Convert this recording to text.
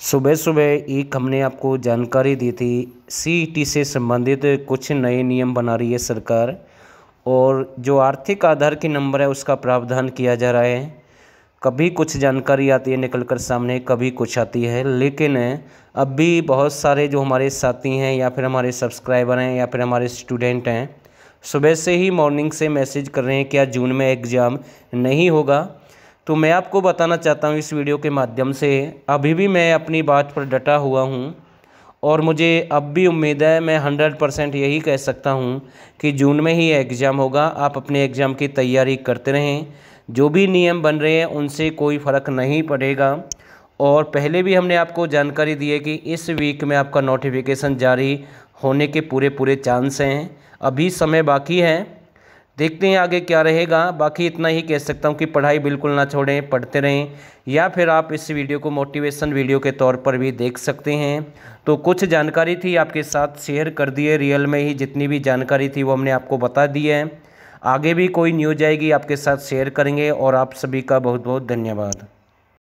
सुबह सुबह एक हमने आपको जानकारी दी थी सी से संबंधित कुछ नए नियम बना रही है सरकार और जो आर्थिक आधार के नंबर है उसका प्रावधान किया जा रहा है। कभी कुछ जानकारी आती है निकल कर सामने, कभी कुछ आती है, लेकिन अब भी बहुत सारे जो हमारे साथी हैं या फिर हमारे सब्सक्राइबर हैं या फिर हमारे स्टूडेंट हैं, सुबह से ही मॉर्निंग से मैसेज कर रहे हैं क्या जून में एग्ज़ाम नहीं होगा। तो मैं आपको बताना चाहता हूँ इस वीडियो के माध्यम से। अभी भी मैं अपनी बात पर डटा हुआ हूँ और मुझे अब भी उम्मीद है मैं हंड्रेड परसेंट यही कह सकता हूँ कि जून में ही एग्ज़ाम होगा। आप अपने एग्ज़ाम की तैयारी करते रहें। जो भी नियम बन रहे हैं, उनसे कोई फ़र्क नहीं पड़ेगा। और पहले भी हमने आपको जानकारी दी है कि इस वीक में आपका नोटिफिकेशन जारी होने के पूरे पूरे चांस हैं। अभी समय बाकी है। देखते हैं आगे क्या रहेगा। बाकी इतना ही कह सकता हूँ कि पढ़ाई बिल्कुल ना छोड़ें, पढ़ते रहें, या फिर आप इस वीडियो को मोटिवेशन वीडियो के तौर पर भी देख सकते हैं। तो कुछ जानकारी थी आपके साथ शेयर कर दिए रियल में ही जितनी भी जानकारी थी वो हमने आपको बता दी है। आगे भी कोई न्यूज़ आएगी, आपके साथ शेयर करेंगे, और आप सभी का बहुत बहुत धन्यवाद।